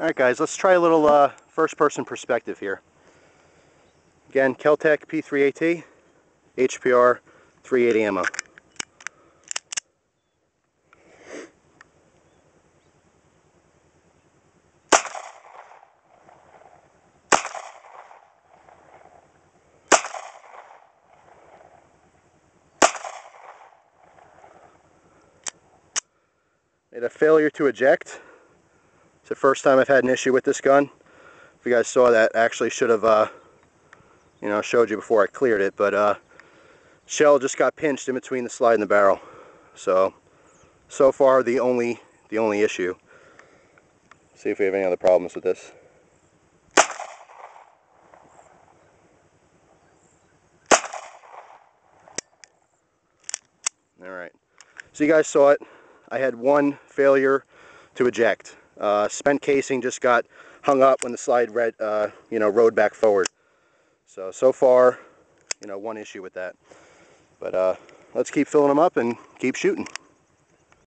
Alright guys, let's try a little uh, first person perspective here. Again, Keltec P3AT, HPR 380 ammo. Made a failure to eject. The first time I've had an issue with this gun. If you guys saw that, actually should have, uh, you know, showed you before I cleared it, but uh, shell just got pinched in between the slide and the barrel. So, so far the only, the only issue. See if we have any other problems with this. Alright, so you guys saw it. I had one failure to eject. Uh, spent casing just got hung up when the slide read, uh, you know, rode back forward. So, so far, you know, one issue with that. But uh, let's keep filling them up and keep shooting.